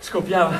skopljava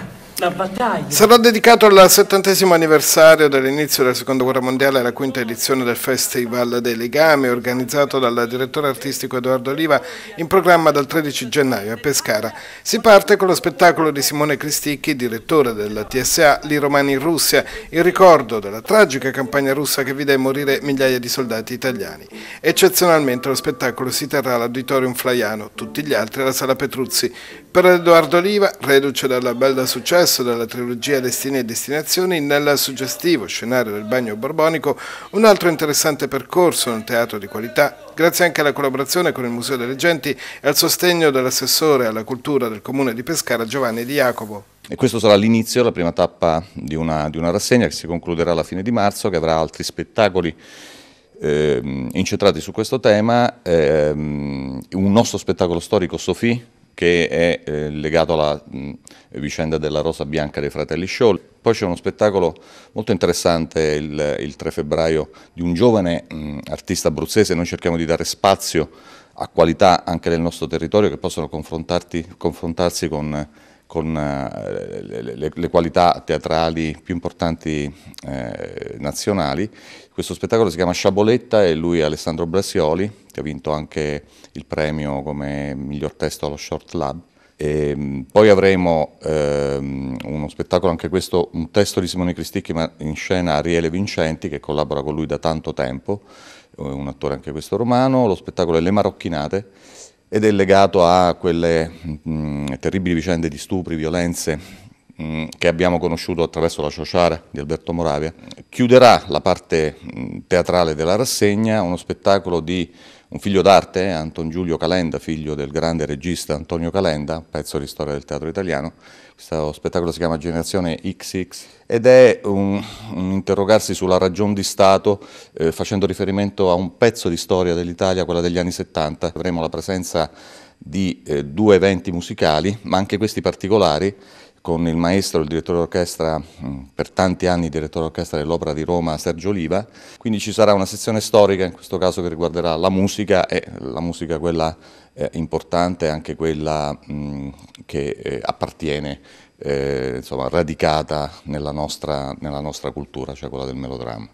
Sarà dedicato al settantesimo anniversario dell'inizio della seconda guerra mondiale la quinta edizione del Festival dei Legami organizzato dal direttore artistico Edoardo Oliva in programma dal 13 gennaio a Pescara. Si parte con lo spettacolo di Simone Cristicchi, direttore del TSA Li Romani in Russia, in ricordo della tragica campagna russa che vide morire migliaia di soldati italiani. Eccezionalmente lo spettacolo si terrà all'Auditorium Flaiano, tutti gli altri alla Sala Petruzzi. Per Edoardo Oliva, reduce dal bel da successo, successo della trilogia Destini e Destinazioni, nel suggestivo scenario del bagno borbonico, un altro interessante percorso nel teatro di qualità, grazie anche alla collaborazione con il Museo delle Genti e al sostegno dell'assessore alla cultura del Comune di Pescara Giovanni Di Jacopo. E questo sarà l'inizio, la prima tappa di una, di una rassegna che si concluderà alla fine di marzo, che avrà altri spettacoli eh, incentrati su questo tema, eh, un nostro spettacolo storico Sofì, che è eh, legato alla mh, vicenda della Rosa Bianca dei fratelli Scholl. Poi c'è uno spettacolo molto interessante il, il 3 febbraio di un giovane mh, artista abruzzese, noi cerchiamo di dare spazio a qualità anche nel nostro territorio che possono confrontarsi con con eh, le, le, qualità teatrali più importanti eh, nazionali. Questo spettacolo si chiama Sciaboletta e lui è Alessandro Brasioli, che ha vinto anche il premio come miglior testo allo Short Lab. E, mm, poi avremo ehm, uno spettacolo, anche questo, un testo di Simone Cristicchi, ma in scena Ariele Vincenti, che collabora con lui da tanto tempo, un attore anche questo romano, lo spettacolo è Le Marocchinate, ed è legato a quelle mh, mm, terribili vicende di stupri, violenze che abbiamo conosciuto attraverso la Ciociara di Alberto Moravia. Chiuderà la parte mm, teatrale della rassegna uno spettacolo di un figlio d'arte, Anton Giulio Calenda, figlio del grande regista Antonio Calenda, pezzo di storia del teatro italiano. Questo spettacolo si chiama Generazione XX ed è un, un interrogarsi sulla ragion di Stato eh, facendo riferimento a un pezzo di storia dell'Italia, quella degli anni 70. Avremo la presenza di eh, due eventi musicali, ma anche questi particolari, con il maestro, il direttore d'orchestra, mm, per tanti anni direttore d'orchestra dell'Opera di Roma, Sergio Oliva. Quindi ci sarà una sezione storica, in questo caso che riguarderà la musica, e la musica quella eh, importante, anche quella mh, mm, che eh, appartiene, eh, insomma, radicata nella nostra, nella nostra cultura, cioè quella del melodramma.